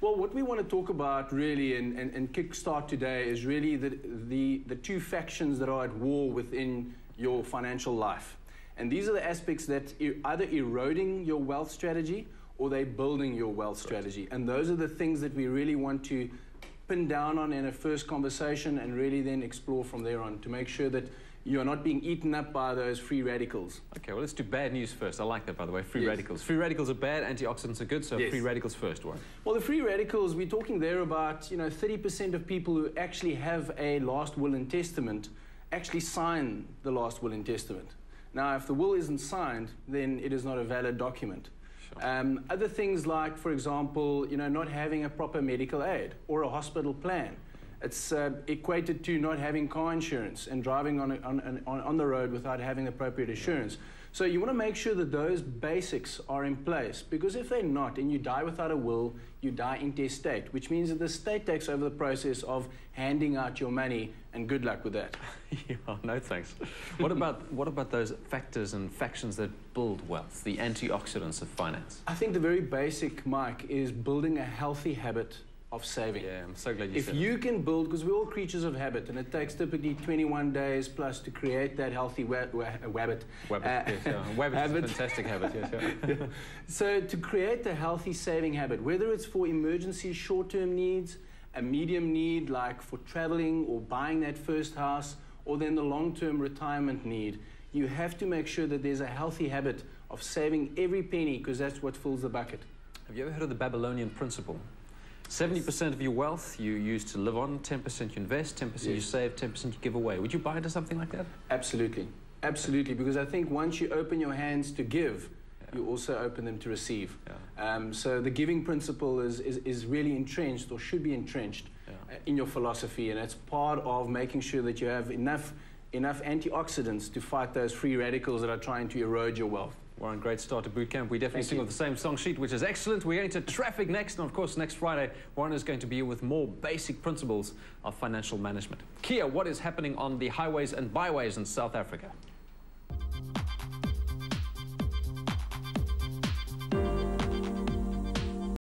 Well, what we want to talk about really and, and, and kickstart today is really the, the, the two factions that are at war within your financial life. And these are the aspects that are either eroding your wealth strategy or they're building your wealth strategy. And those are the things that we really want to pin down on in a first conversation and really then explore from there on to make sure that you're not being eaten up by those free radicals. Okay, well, let's do bad news first. I like that, by the way, free Yes. radicals. Free radicals are bad, antioxidants are good, so Yes. free radicals first, Warren. Well, the free radicals, we're talking there about, you know, 30% of people who actually have a last will and testament actually sign the last will and testament. Now, if the will isn't signed, then it is not a valid document. Sure. Um, other things like, for example, you know, not having a proper medical aid or a hospital plan. It's uh, equated to not having car insurance and driving on, a, on, on, on the road without having appropriate insurance. So you want to make sure that those basics are in place because if they're not and you die without a will, you die intestate, which means that the state takes over the process of handing out your money and good luck with that. yeah, no thanks. What about, what about those factors and factions that build wealth, the antioxidants of finance? I think the very basic, Mike, is building a healthy habit of saving. Yeah, I'm so glad you said. If you can build, because we're all creatures of habit, and it takes typically 21 days plus to create that healthy wa- wa- habit. it. Wabbit, uh, yes, yeah. Wabbit's a habit. fantastic habit, yes, yeah. So to create a healthy saving habit, whether it's for emergency short-term needs, a medium need like for traveling or buying that first house, or then the long-term retirement need, you have to make sure that there's a healthy habit of saving every penny because that's what fills the bucket. Have you ever heard of the Babylonian principle? 70% of your wealth you use to live on, 10% you invest, 10% you save, 10% you give away. Would you buy into something like that? Absolutely. Absolutely. Because I think once you open your hands to give, you also open them to receive. Yeah. Um, so the giving principle is, is, is really entrenched or should be entrenched Yeah. uh, in your philosophy. And it's part of making sure that you have enough, enough antioxidants to fight those free radicals that are trying to erode your wealth. Warren, great start to boot camp. We definitely Thank sing you. the same song sheet, which is excellent. We're going to traffic next, and of course, next Friday, Warren is going to be here with more basic principles of financial management. Kia, what is happening on the highways and byways in South Africa?